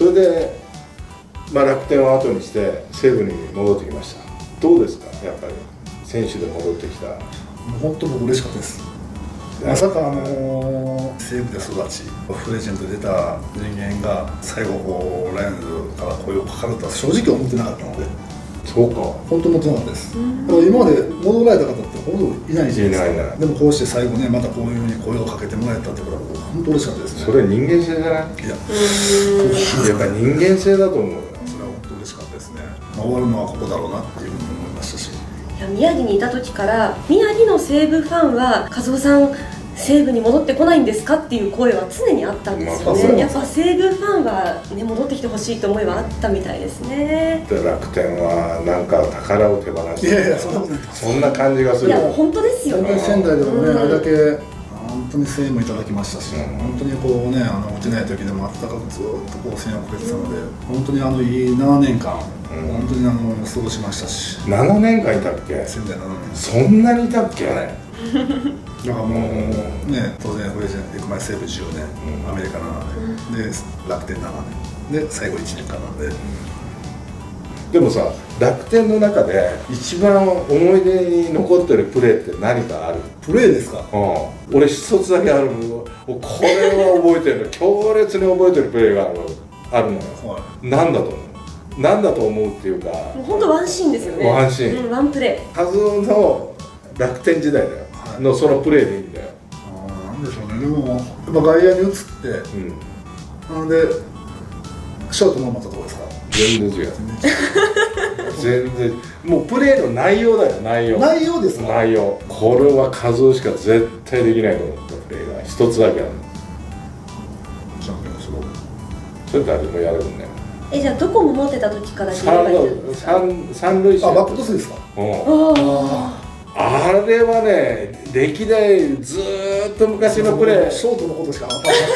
それで、まあ、楽天を後にして西武に戻ってきました。どうですか？やっぱり選手で戻ってきた。もう本当僕嬉しかったです。まさかあのー、西武で育ちフレジェンド出た人間が最後こうライオンズから声をかかるとは正直思ってなかったので。そうか。本当思ってなかったです。だから今まで戻られた方ってほとんどいないじゃないですか。いないいない。でもこうして最後ねまたこういうふうに声をかけてもらえたってことは僕本当嬉しかったですね。それ人間性じゃない？いや。やっぱ人間性だと思う。よそれは本当嬉しかったですね、まあ、終わるのはここだろうなっていうふうに思いましたし。いや宮城にいた時から宮城の西武ファンは和夫さん西武に戻ってこないんですかっていう声は常にあったんですよまあやっぱ西武ファンは、ね、戻ってきてほしいと思いはあったみたいですね。で楽天はなんか宝を手放していやいやそんなそんな感じがする。よいや本当ですよね。仙台でもね、うん。あれだけ本当に声援もいただきましたし、うん。本当にこうねあの打てない時でもあったかくずっとこう声援をかけてたので本当にあのいい7年間、うん。本当にあの過ごしましたし。7年間いたっけ？仙台7年そんなにいたっけ？だからもうね当然フレジェン行く前西武10年、うん。アメリカ7年、で楽天7年で最後1年間なんで。でもさ楽天の中で一番思い出に残ってるプレーって何かある？プレーですか？うん。俺一つだけあるこれは覚えてる。強烈に覚えてるプレーがあるあるのよ。は何だと思う？何だと思うっていうか。もう本当ワンシーンですよね。ワンシーン。うん、ワンプレ和夫の楽天時代だよ、はいのそのプレーでいいんだよ、あーなんでしょうね。でもやっぱ外野に移って。うん、なのでショート守ったところですか？全然違う。全然違う全然もうプレーの内容だよ内容。内容ですか？内容。これは和夫しか絶対できないと思ったプレーが。一つだけあるチャンピオンすごいそれ誰でもやれるんだよーえじゃあどこも持ってた時から三塁三三塁手。あバックトスですか？うん。ああれはね歴代ずーっと昔のプレー。ショートのことしか分からないで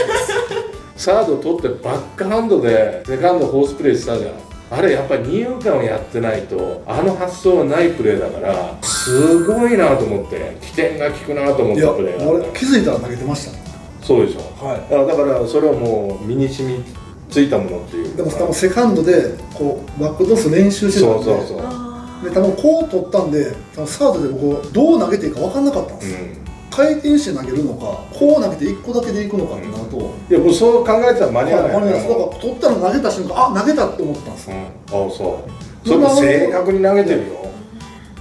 す。サード取ってバックハンドでセカンドフォースプレーしたじゃん。あれやっぱり二遊間をやってないとあの発想はないプレーだからすごいなと思って起点が効くなと思ったプレー俺気づいたら投げてましたそうでしょ。はあだからそれはもう身に染みつい。たものっていういでもセカンドでこうバックトス練習してたんでそうそうそう、あで多分こう取ったんで多分サードで僕どう投げていいか分かんなかったんです、うん。回転して投げるのかこう投げて1個だけでいくのかってなると、いやもうそう考えたら間に合わないはい。だから取ったら投げた瞬間あ投げたって思ったんですよ。うん、あそう。それも正確に投げてるよ。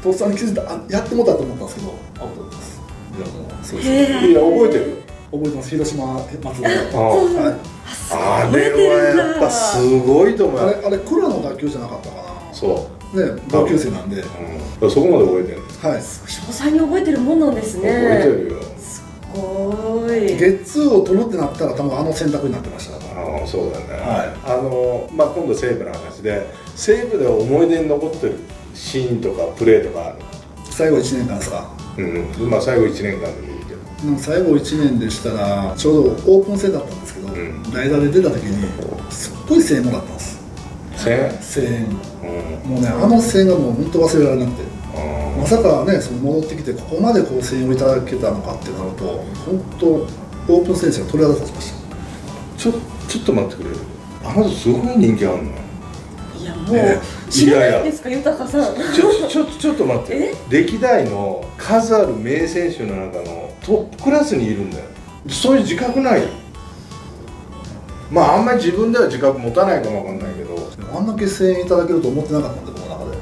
とっさに気づいたあやってもったと思ったんですけどアウトですいやもうそうですいや覚えてる？覚えてます。広島松田あはいあれはやっぱすごいと思うよ。あれあれ倉の打球じゃなかったかそう。なね同級生なんで、うん、そこまで覚えてるはい。詳細に覚えてるもんなんですね。覚えてるよ。すごい。ゲッツーを取るってなったら多分あの選択になってました。ああそうだね、はい。あのまあ今度西武の話で西武で思い出に残ってるシーンとかプレーとかある？最後1年間ですか。うんまあ最後1年間でもいいけど。でも最後1年でしたらちょうどオープン戦だったんですけど、ん。代打で出た時にすっごい声援もらったんです千声援うん。もうねあの声援がもう本当忘れられなくて。あまさかねその戻ってきてここまでこう声援をいただけたのかってなると本当オープン戦士が鳥肌立ちましたーちょちょっと待ってくれるあなたすごい人気あるの。いやもえう知らないんですか豊さん。ちょちょちょっと待って歴代の数ある名選手の中のトップクラスにいるんだよ。そういう自覚ないまああんまり自分では自覚持たないかもわかんないけどあんだけ声援いただけると思ってなかったんで僕の中で。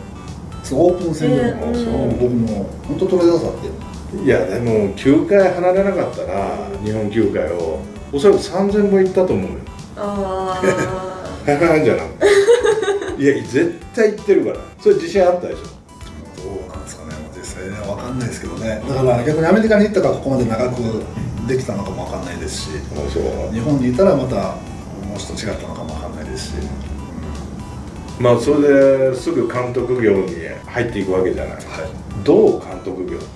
そのオープン戦でも、ええそう。僕も本当鳥肌立って。いやでも球界離れなかったら日本球界をおそらく3000本いったと思うよ。あ じゃなくていや絶対行ってるから。それ自信あったでしょ。どうなんですかね。実際ね分かんないですけどね。だから逆にアメリカに行ったからここまで長くできたのかも分かんないですし日本にいたらまたもうちょっと違ったのかも分かんないですし。まあそれですぐ監督業に入っていくわけじゃない。はい。どう監督業って？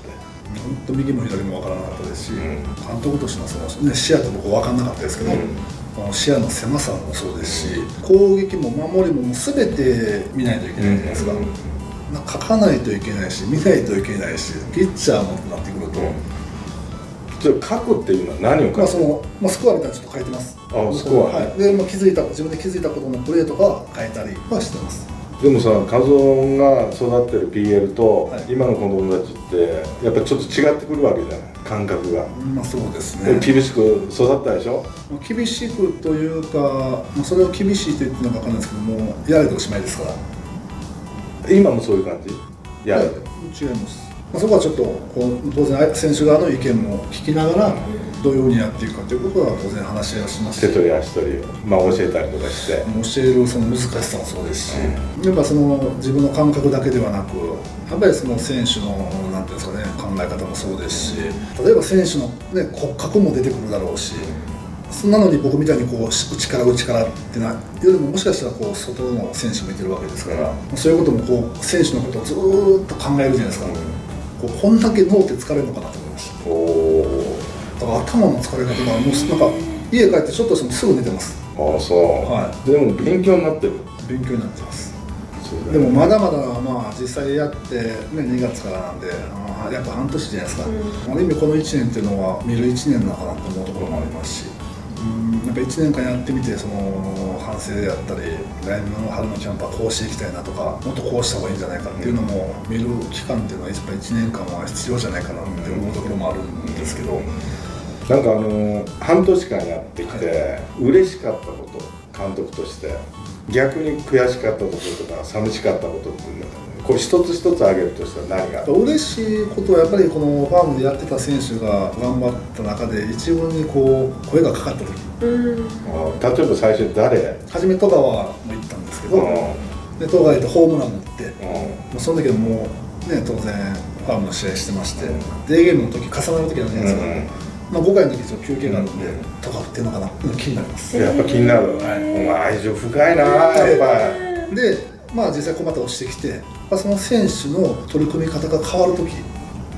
本当右も左も分からなかったですし、うん。監督としてのその、ね、視野って僕分かんなかったですけど、うん。この視野の狭さもそうですし攻撃も守りも全て見ないといけないじゃないですか、うん。書かないといけないし見ないといけないしピッチャーもってなってくると、それ書くっていうのは何を書く、まあそのまあ、スコアみたいなのちょっと書いてます。あスコアね。はい。で、まあ、気づいた自分で気づいたことのプレーとかは書いたりはしてます。でもさ和夫が育ってる PL と、はい。今の子供たちってやっぱちょっと違ってくるわけじゃない感覚が、まあそうですね。厳しく育ったでしょ？厳しくというか、まあ、それを厳しいと言ってるのか分かんないですけどもやれておしまいですから。今もそういう感じ？やる、はい違います、まあ、そこはちょっとこう当然選手側の意見も聞きながらどういうふうにやっていくかということは当然話し合いをします。し手取り足取りを、まあ、教えたりとかして。教えるその難しさもそうですし、やっぱその自分の感覚だけではなくやっぱりその選手のなんていうんですかね考え方もそうですし例えば選手の、ね、骨格も出てくるだろうしそんなのに僕みたいにこう内から内からってなよりももしかしたらこう外の選手もいてるわけですから、そういうこともこう選手のことをずーっと考えるじゃないですか、こうこんだけ脳って疲れるのかなと思いました。おおだから頭の疲れ方がもうなんか家帰ってちょっとしてもすぐ寝てます。ああそう、はでも勉強になってる。勉強になってます。でよもまだまだまあ実際やって、ね、2月からなんであーやっぱ半年じゃないですか、ある意味この1年っていうのは見る1年なのかなと思うところもありますし。うんやっぱ1年間やってみてその反省であったり来年の春のキャンプはこうしていきたいなとかもっとこうした方がいいんじゃないかっていうのも見る期間っていうのはやっぱ1年間は必要じゃないかなって思うところもあるんですけど、なんかあの半年間やってきて、嬉しかったこと監督として逆に悔しかったこととか寂しかったことっていうのがこれ一つ一つ挙げるとしたら何が嬉しいことはやっぱりこのファームでやってた選手が頑張った中で一軍にこう声がかかった時。うん。あ例えば最初に誰？初め戸川も行ったんですけど、で戸川行ってホームランも打って、もうその時はもうね当然ファームの試合してまして、デーゲームの時重なる時あるじゃないですか、まあ、5回の時ちょっと休憩があるんで、戸川打ってるのかなって気になります、やっぱ気になる、お前愛情深いなやっぱ。りでまあ実際こうまた落ちてきてやっぱその選手の取り組み方が変わる時。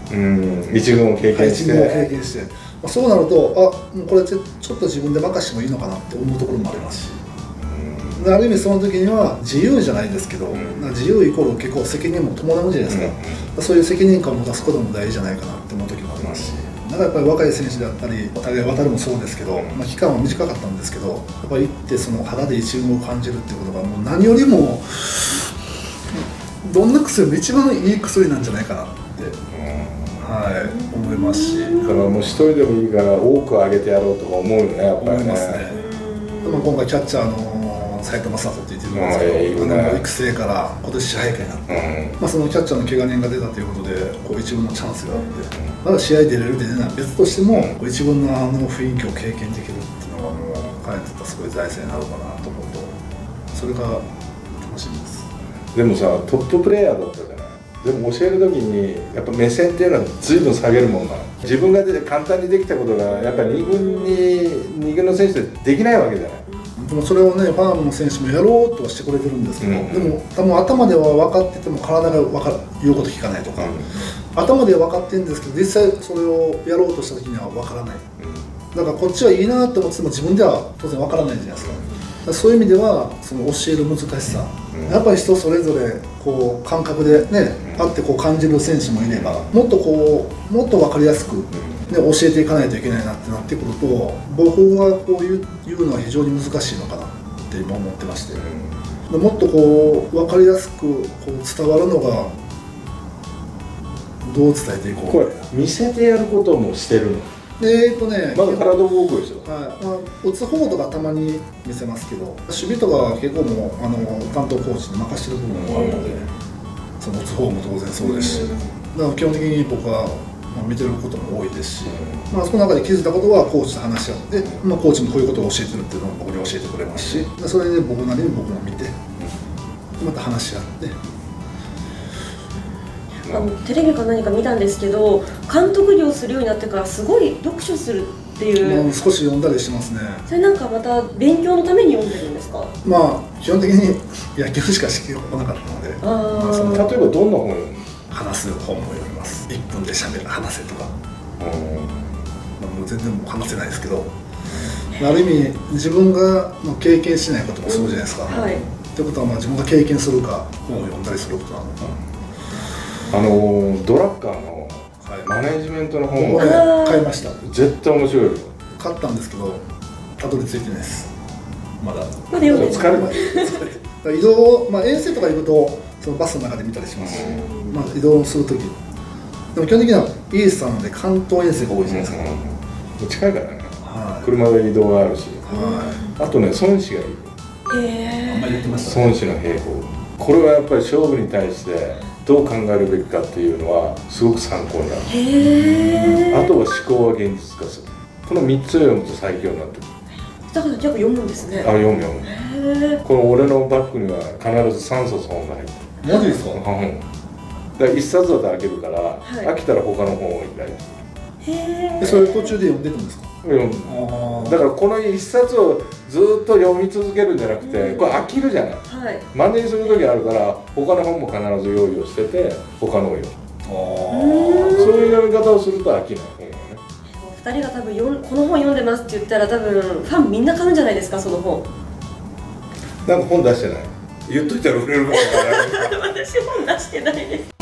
うん一軍を経験し配置も経て験して、まあ、そうなるとあもうこれちょっと自分で任してもいいのかなって思うところもありますし。である意味その時には自由じゃないですけど、自由イコール結構責任も伴うじゃないですか、そういう責任感を持たすことも大事じゃないかなって思う時もありますしだからやっぱり若い選手であったりお互い渡るもそうですけど、まあ、期間は短かったんですけどやっぱり行ってその肌で一軍を感じるっていうことがもう何よりもどんな薬も一番いい薬なんじゃないかなって、はい、思いますし。だからもう一人でもいいから多く上げてやろうとか思うよねやっぱりね。思いますね。でも今回キャッチャーの斉藤正人って言ってるんですけど、あの育成から今年支配下になって、うん。まあ、そのキャッチャーの怪我人が出たということでこう一軍のチャンスがあって、まだ試合出れる出れないは別としても、こう一軍のあの雰囲気を経験できるっていうのがもう彼にとってはすごい財産になるかなと思うとそれが楽しみです。でもさトッププレイヤーだったじゃない。でも教える時にやっぱ目線っていうのは随分下げるもんなの。自分がで簡単にできたことがやっぱり2軍に二軍の選手でできないわけじゃないでもそれをね、ファームの選手もやろうとはしてくれてるんですけど、うん。でも多分頭では分かってても体が分かる言うこと聞かないとか、頭では分かってるんですけど実際それをやろうとした時には分からない。だからこっちはいいなと思ってても自分では当然分からないじゃないですか。だからそういう意味ではその教える難しさ、うん。やっぱり人それぞれこう感覚でね、うん。あってこう感じる選手もいればもっとこうもっと分かりやすく、ね、教えていかないといけないなってなってくると僕はこういう言うのは非常に難しいのかなって今思ってまして、でもっとこう分かりやすくこう伝わるのがどう伝えていこうこれ見せてやることもしてるの？でえっとねまだ体動くでしょ？はい。まあ、打つ方とかたまに見せますけど守備とかは結構もうあの担当コーチに任してる部分もあるので、その打つ方も当然そうですし、だから基本的に僕は、まあ、見てることも多いですし、まあ、その中で気づいたことはコーチと話し合って、まあ、コーチもこういうことを教えてるっていうのを僕に教えてくれますしでそれで僕なりに僕も見てまた話し合って。あのテレビか何か見たんですけど監督業するようになってからすごい読書するっていう、まあ、少し読んだりしますね。それなんかまた勉強のために読んでるんですか？まあ基本的に野球しかしてこなかったので。あー。まあその例えばどんな本読む話す本も読みます。1分でしゃべる話せとか、のまあ、もう全然もう話せないですけど、ある意味自分がまあ経験しないこともそうじゃないですか、はい。ってことはまあ自分が経験するか本を読んだりすることなのか、あのドラッカーのはい。マネジメントの本僕ははね買いました。絶対面白いよ。買ったんですけどたどり着いてないです。まだ。まだ読んでる疲れた。移動、まあ、遠征とか行くとそのバスの中で見たりしますし、まあ、移動するとき。でも基本的にはイースターなので関東遠征が多いじゃないですか、うん。近いからね。はい。車で移動があるし。はあとね孫子がいる。へいあんまり言ってました孫子の兵法。これはやっぱり勝負に対してどう考えるべきかっていうのはすごく参考になる。えへえあとは思考は現実化する。この3つを読むと最強になってくる。だから結構読むんですね。あ読む読む。へえこの俺のバッグには必ず3冊本が入ってるマジですか？うん。だから1冊だと飽きるから、い。飽きたら他の本を開いてへえでそれ途中で読んでいくんですか？うん。あだからこの1冊をずっと読み続けるんじゃなくてこれ飽きるじゃない。はい。真似する時あるから他の本も必ず用意をしてて他のを読む。あそういう読み方をすると飽きない本はね。お二人が多分よんこの本読んでますって言ったら多分ファンみんな買うんじゃないですかその本。なんか本出してない？言っといたら売れるかもわからない 私本出してないです。